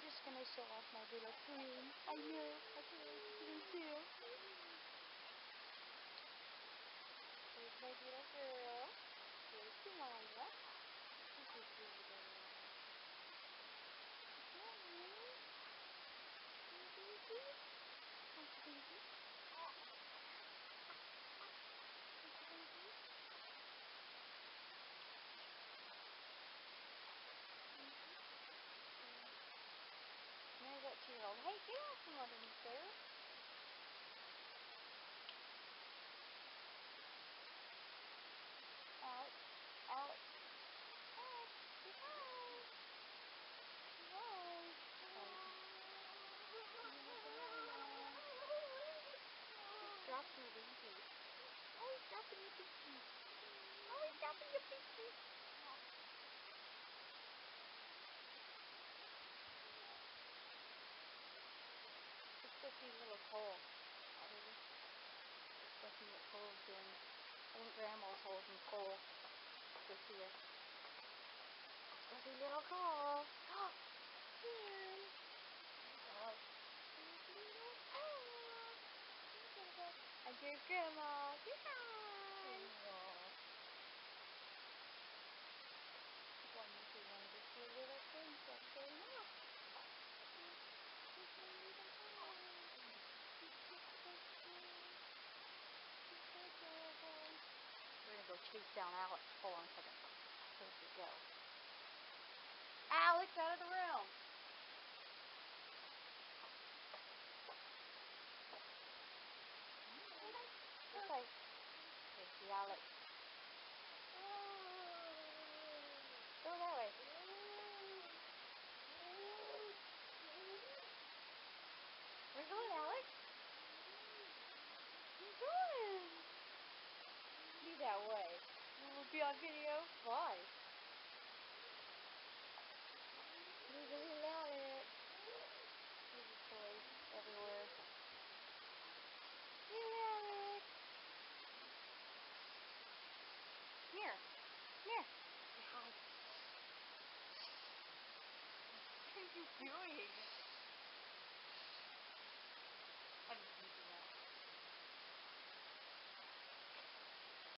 gonna show off my little friend. I know. I can't Now you got two year old. Hey, get off from underneath there. Alex, Alex, Alex, say hi. Say hi. He's dropping your binky. Oh, he's dropping your binky. Oh, he's dropping your binky. Go see little. Already. Let's go see what Cole's doing. I think Grandma's holding Cole. Let's go see her. Let's see little Cole. Here. Oh. Little Cole. And here's Grandma. Say hi. One of the wonderful little things that's going on. Here's my little Cole. He's just so cute. He's so adorable. We're chase down Alex. Hold on a second. Where'd he go? Alex, out of the room! Okay, see Alex. Go that way. Where you going, Alex? Where you going? Be that way. We'll be on video. Why? There's a little Alex. There's his toys everywhere. Here, Alex. Here. Here. What are you doing?